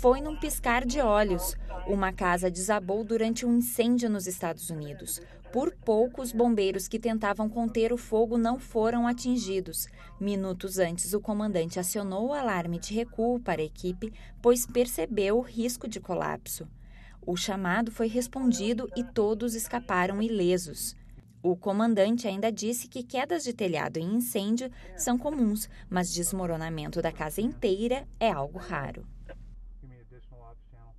foi num piscar de olhos. Uma casa desabou durante um incêndio nos Estados Unidos. Por pouco, os bombeiros que tentavam conter o fogo não foram atingidos. Minutos antes, o comandante acionou o alarme de recuo para a equipe, pois percebeu o risco de colapso. O chamado foi respondido e todos escaparam ilesos. O comandante ainda disse que quedas de telhado em incêndio são comuns, mas desmoronamento da casa inteira é algo raro. additional ops channel.